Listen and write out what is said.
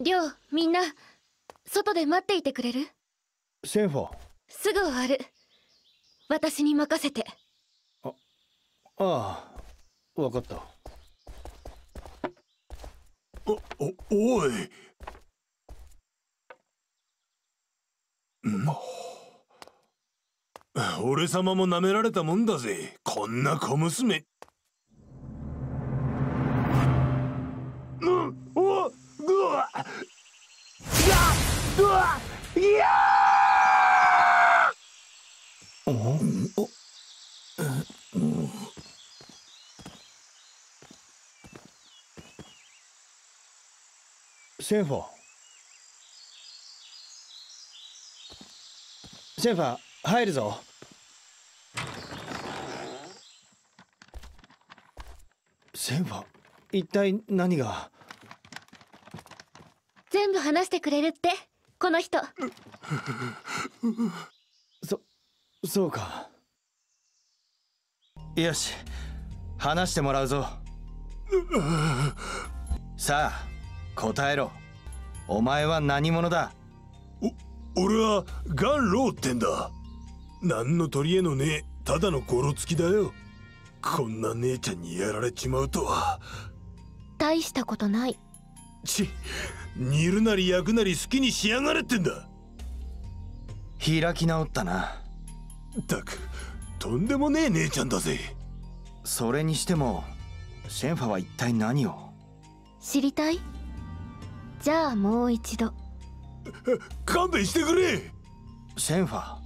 りょうみんな外で待っていてくれる？センファすぐ終わる。私に任せて。ああ分かった。おおおい。俺様も舐められたもんだぜこんな小娘うわいやーおおセンファーセンファー入るぞセンファ一体何が？全部話してくれるって。この人。そそうか。よし。話してもらうぞ。さあ答えろ。お前は何者だ？お俺はガンローってんだ。何の取り柄のねえただのゴロつきだよ。こんな姉ちゃんにやられちまうとは。大したことない。ち煮るなり焼くなり好きにしやがれってんだ。開き直ったな。ったくとんでもねえ姉ちゃんだぜ。それにしてもシェンファは一体何を？知りたい？じゃあもう一度。勘弁してくれ。シェンファ